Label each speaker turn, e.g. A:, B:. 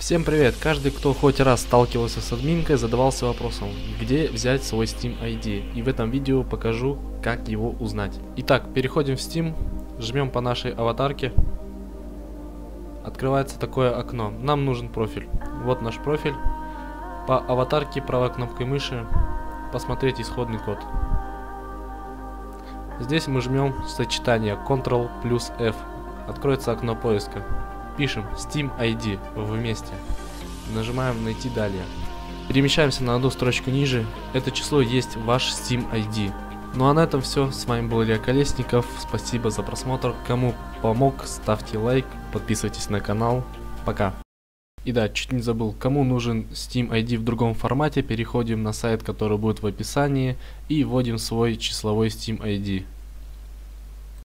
A: Всем привет! Каждый, кто хоть раз сталкивался с админкой, задавался вопросом, где взять свой Steam ID. И в этом видео покажу, как его узнать. Итак, переходим в Steam, жмем по нашей аватарке. Открывается такое окно. Нам нужен профиль. Вот наш профиль. По аватарке правой кнопкой мыши посмотреть исходный код. Здесь мы жмем сочетание Ctrl плюс F. Откроется окно поиска пишем Steam ID вместе. Нажимаем найти далее. Перемещаемся на одну строчку ниже. Это число есть ваш Steam ID. Ну а на этом все. С вами был Илья Колесников. Спасибо за просмотр. Кому помог, ставьте лайк, подписывайтесь на канал. Пока. И да, чуть не забыл, кому нужен Steam ID в другом формате, переходим на сайт, который будет в описании и вводим свой числовой Steam ID.